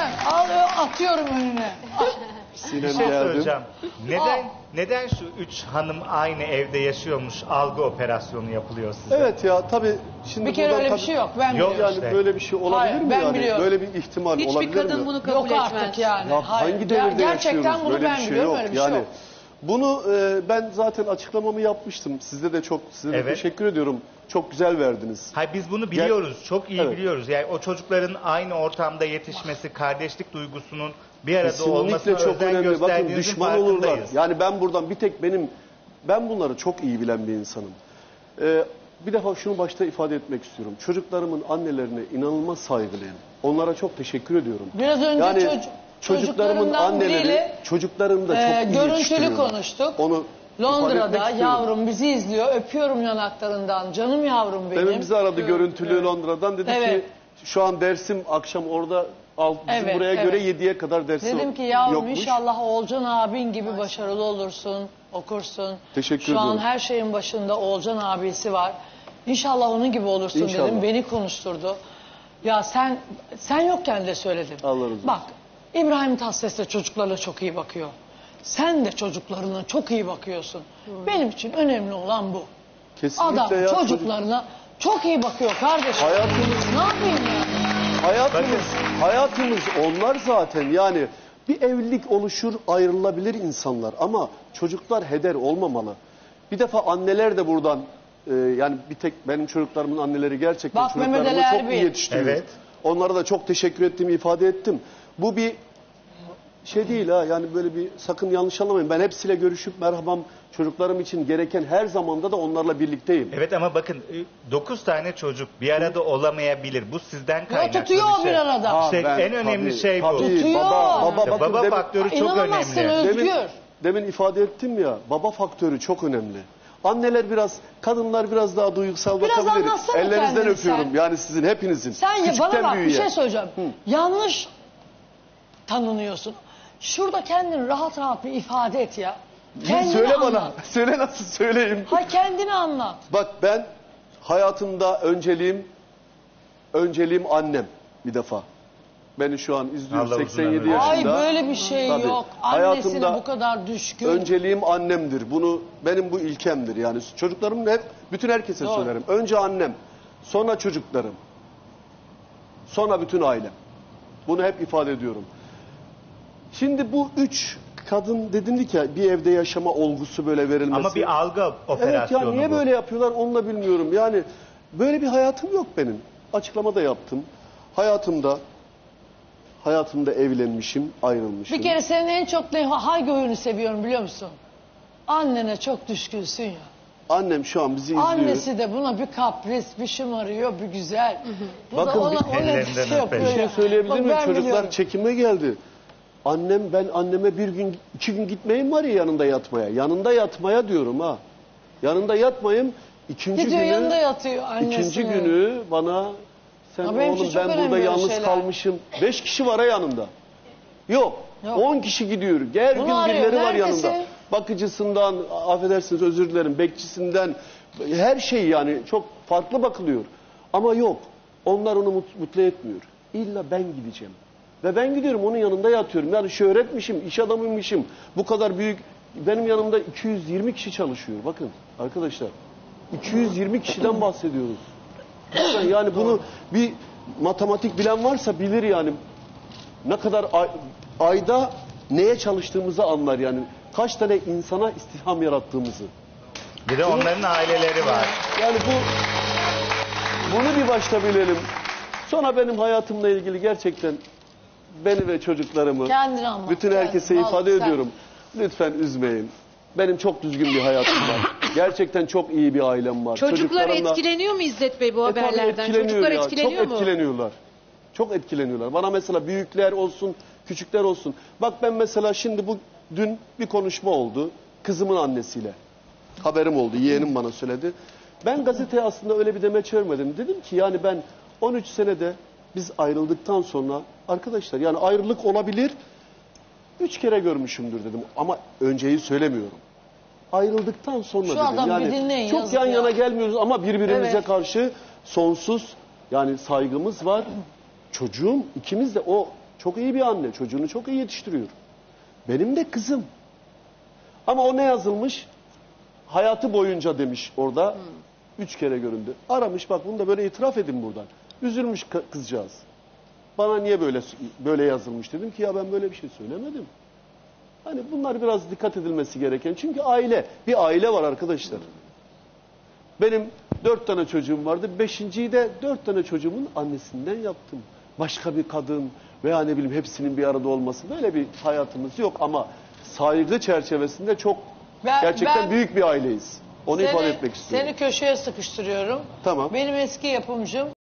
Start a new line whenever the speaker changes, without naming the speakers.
Sinem al atıyorum önüne.
Sinem
Bir şey
geldim.
söyleyeceğim. Neden neden şu üç hanım aynı evde yaşıyormuş algı operasyonu yapılıyor size?
Evet ya tabii şimdi
Bir kere
buradan
öyle bir
tabii-
şey yok. Ben
Yok.
biliyorum.
Yani
İşte.
böyle bir şey olabilir
Hayır,
mi
ben
yani?
biliyorum.
Böyle bir ihtimal
Hiçbir
olabilir
kadın
mi?
bunu kabul
Yok
etmez.
artık yani.
Ya
Hayır.
hangi devirde
Gerçekten
yaşıyoruz?
bunu
Böyle
ben
bir şey
biliyorum.
yok.
Öyle bir şey
yani
yok.
Bunu e, ben zaten açıklamamı yapmıştım. Size de çok size de
Evet.
teşekkür ediyorum. Çok güzel verdiniz.
Hayır biz bunu biliyoruz. Çok iyi
Evet.
biliyoruz. Yani o çocukların aynı ortamda yetişmesi, kardeşlik duygusunun bir arada olmasına
Kesinlikle çok
özen
önemli. Bakın
gösterdiğinizin
düşman olurlar.
farkındayız.
Yani ben buradan bir tek benim ben bunları çok iyi bilen bir insanım. Ee, bir defa şunu başta ifade etmek istiyorum. Çocuklarımın annelerine inanılmaz saygılıyım. Onlara çok teşekkür ediyorum.
Biraz önce
yani
çoc-
çocuklarımın
çocuklarımdan
anneleri
biriyle,
çocuklarını da
Ee,
çok iyi
görüntülü
yetiştiriyorlar.
konuştuk.
Onu ifade etmek
Londra'da
istiyorum.
yavrum bizi izliyor. Öpüyorum yanaklarından. Canım yavrum benim.
Demin bizi aradı görüntülü Londra'dan. Dedi
Evet.
ki şu an dersim akşam orada al, bizim
Evet,
buraya
evet.
göre 7'ye kadar dersi
Dedim ki yavrum
yokmuş.
inşallah Olcan abin gibi başarılı olursun, okursun.
Teşekkür
Şu an
ediyorum.
her şeyin başında Olcan abisi var. İnşallah onun gibi olursun
İnşallah.
dedim. Beni konuşturdu. Ya sen sen yokken de söyledim.
Allah razı olsun.
Bak İbrahim Tatlıses de çocuklarla çok iyi bakıyor. Sen de çocuklarına çok iyi bakıyorsun. Benim için önemli olan bu.
Kesinlikle
Adam
ya, çocuk-
çocuklarına çok iyi bakıyor kardeşim.
Hayatımız-
Ne yapayım yani?
Hayatımız, hayatımız onlar zaten yani bir evlilik oluşur ayrılabilir insanlar ama çocuklar heder olmamalı. Bir defa anneler de buradan e, yani bir tek benim çocuklarımın anneleri gerçekten
Bak Mehmet
çocuklarımı çok
Erbil.
iyi yetiştiriyor.
Evet.
Onlara da çok teşekkür ettiğimi ifade ettim. Bu bir şey değil ha yani böyle bir sakın yanlış anlamayın. Ben hepsiyle görüşüp merhabam çocuklarım için gereken her zamanda da onlarla birlikteyim.
Evet ama bakın 9 tane çocuk bir arada olamayabilir. Bu sizden kaynaklı
tutuyor
bir
o
şey.
bir arada.
Ha,
İşte
ben-
en önemli
tabii,
şey bu.
tabii.
Tutuyor.
Baba, baba,
Ya
bakın
baba
demin-
faktörü çok
İnanamazsın
önemli.
Özgür.
Demin, demin ifade ettim ya baba faktörü çok önemli. Anneler biraz, kadınlar biraz daha duygusal
Biraz
bakabilir.
anlatsana
Ellerinizden
kendini
öpüyorum
sen.
yani sizin hepinizin.
Sen ya
Küçükten
bana bak bir
büyüğe.
şey söyleyeceğim. Yanlış tanınıyorsun. Şurada kendini rahat rahat bir ifade et ya. Kendini
Söyle
anlat.
bana, söyle nasıl söyleyeyim.
Ha kendini anlat.
Bak ben hayatımda önceliğim, önceliğim annem bir defa. Beni şu an izliyor
Allah uzun
87
ömür
yaşında.
Ay böyle bir şey
Tabii.
yok. Annesine
Hayatımda
bu kadar düşkün.
Önceliğim annemdir. Bunu benim bu ilkemdir. Yani çocuklarımın hep bütün herkese
Doğru.
söylerim. Önce annem, sonra çocuklarım, sonra bütün ailem. Bunu hep ifade ediyorum. Şimdi bu üç kadın dedim ki ya bir evde yaşama olgusu böyle verilmesi.
Ama bir algı
Evet
operasyonu
ya niye
bu.
böyle yapıyorlar onu da bilmiyorum. Yani böyle bir hayatım yok benim. Açıklama da yaptım. Hayatımda hayatımda evlenmişim, ayrılmışım.
Bir kere senin en çok ne hangi oyunu seviyorum biliyor musun? Annene çok düşkünsün ya.
Annem şu an bizi izliyor.
Annesi de buna bir kapris, bir şımarıyor, bir güzel. Bu
Bakın
da ona,
bir-
ona
Ellerinden
şey yapıyor.
Bir şey
ya.
söyleyebilir
Bak
miyim?
ben
Çocuklar
biliyorum.
çekime geldi. Annem ben anneme bir gün iki gün gitmeyeyim var ya yanında yatmaya. Yanında yatmaya diyorum ha. Yanında yatmayayım. İkinci
Gidiyor
günü
yanında yatıyor annesine.
ikinci günü bana sen
Ha, benim için
oğlum
çok
ben
önemli
burada yalnız
şeyler.
kalmışım. Beş kişi var ha yanında. Yok.
Yok.
On kişi gidiyor. Her
Bunu
gün
arıyor.
birileri var
Neredesin?
yanında. Bakıcısından, affedersiniz özür dilerim, bekçisinden her şey yani çok farklı bakılıyor. Ama yok. Onlar onu mut- mutlu etmiyor. İlla ben gideceğim. Ve ben gidiyorum onun yanında yatıyorum. Yani şöhretmişim, iş adamıymışım. Bu kadar büyük. Benim yanımda 220 kişi çalışıyor. Bakın arkadaşlar. 220 kişiden bahsediyoruz. Yani bunu bir matematik bilen varsa bilir yani. Ne kadar ay- ayda neye çalıştığımızı anlar yani. Kaç tane insana istihdam yarattığımızı.
Bir de onların aileleri var.
Yani bu bunu bir başta bilelim. Sonra benim hayatımla ilgili gerçekten beni ve çocuklarımı
Kendini anlat.
bütün herkese
Kendini.
ifade
Vallahi
ediyorum. Lütfen üzmeyin. Benim çok düzgün bir hayatım var. Gerçekten çok iyi bir ailem var.
Çocuklar
Çocuklarımla-
etkileniyor mu İzzet Bey bu
E tabii
haberlerden?
etkileniyor
Çocuklar
ya.
etkileniyor
Çok
mu?
etkileniyorlar. Çok etkileniyorlar. Bana mesela büyükler olsun, küçükler olsun. Bak ben mesela şimdi bu dün bir konuşma oldu kızımın annesiyle. Haberim oldu. Yeğenim bana söyledi. Ben gazeteye aslında öyle bir demeç vermedim. Dedim ki yani ben 13 senede biz ayrıldıktan sonra arkadaşlar yani ayrılık olabilir. Üç kere görmüşümdür dedim ama önceyi söylemiyorum. Ayrıldıktan sonra
Şu
dedim.
adam bir
yani
dinleyin,
çok
yazık
yan
ya.
yana gelmiyoruz ama birbirimize
Evet.
karşı sonsuz yani saygımız var. Çocuğum ikimiz de o Çok iyi bir anne. Çocuğunu çok iyi yetiştiriyor. Benim de kızım. Ama o ne yazılmış? Hayatı boyunca demiş orada. Üç kere göründü. Aramış bak bunu da böyle itiraf edin buradan. Üzülmüş kı- kızcağız. Bana niye böyle böyle yazılmış dedim ki ya ben böyle bir şey söylemedim. Hani bunlar biraz dikkat edilmesi gereken. Çünkü aile, bir aile var arkadaşlar. Benim dört tane çocuğum vardı. Beşinciyi de dört tane çocuğumun annesinden yaptım. Başka bir kadın veya ne bileyim hepsinin bir arada olması böyle bir hayatımız yok ama saygı çerçevesinde çok
Ben-
gerçekten
ben-
büyük bir aileyiz. Onu ifade etmek istiyorum.
Seni köşeye sıkıştırıyorum.
Tamam.
Benim eski yapımcım